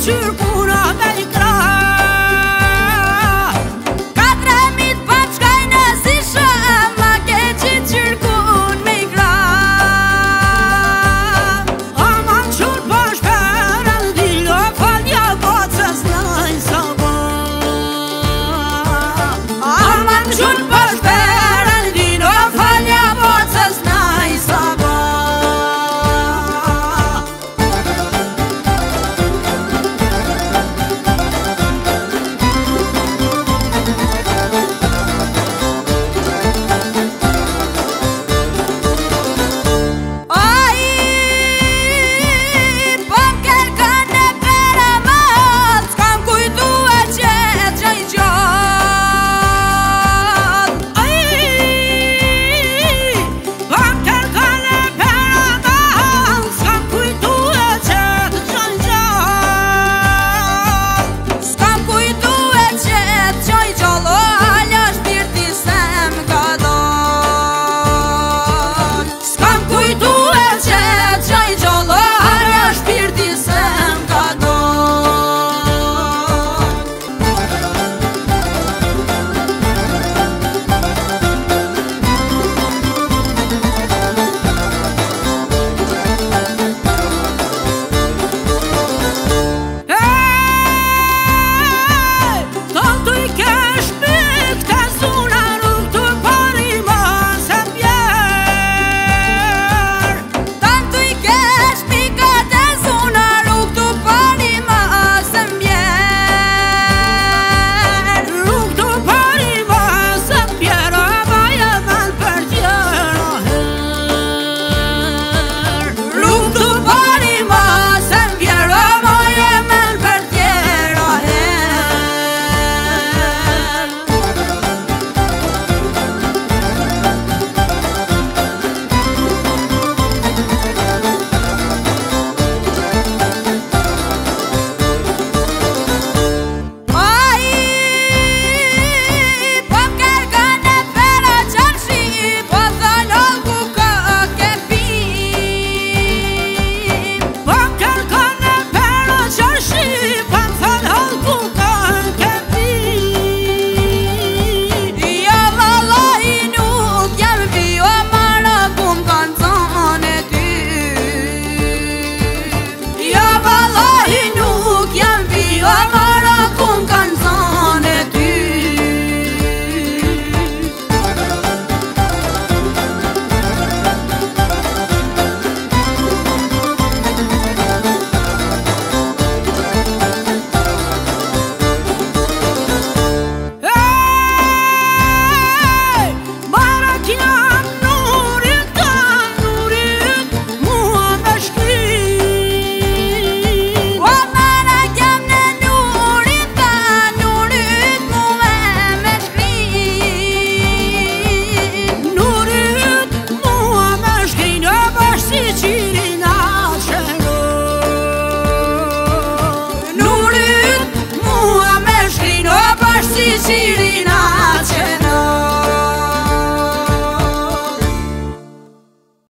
true